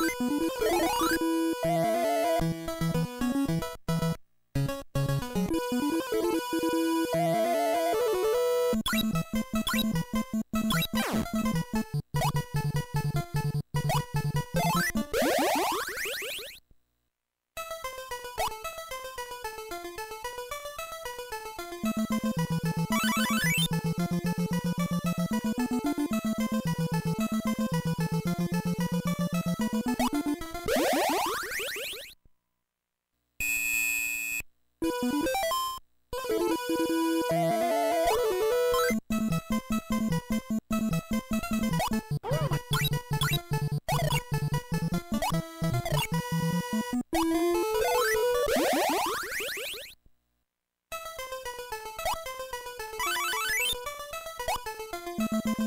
Música Música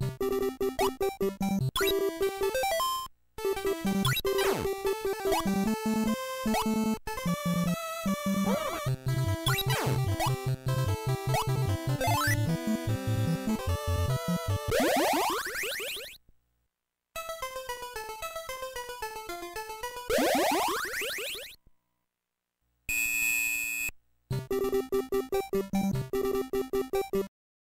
You